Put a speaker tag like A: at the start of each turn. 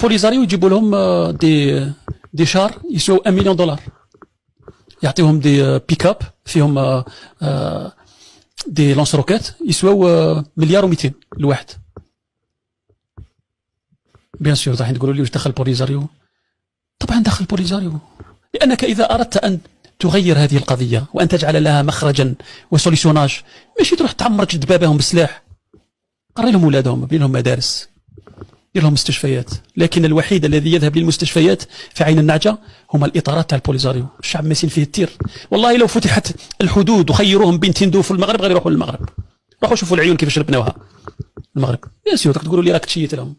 A: بوليزاريو يجيبوا لهم des des chars يسووا 1 مليون دولار يعطيهم des pick-up فيهم des lance-roquettes يسواو مليار و200 الواحد bien sûr راح تقولوا لي واش دخل بوليزاريو طبعا دخل بوليزاريو لانك اذا اردت ان تغير هذه القضية وان تجعل لها مخرجا و solution ماشي تروح تعمر جد بابهم بالسلاح قري لهم اولادهم ابني لهم مدارس دير لهم مستشفيات لكن الوحيد الذي يذهب للمستشفيات في عين النعجة هما الإطارات تاع البوليزاريو. الشعب ماسين فيه التير. والله لو فتحت الحدود وخيروهم بين تندوف والمغرب غير يروحوا للمغرب. روحوا شوفوا العيون كيفاش ربناوها. المغرب. يا سيدي تقولوا لي راك تشيت لهم.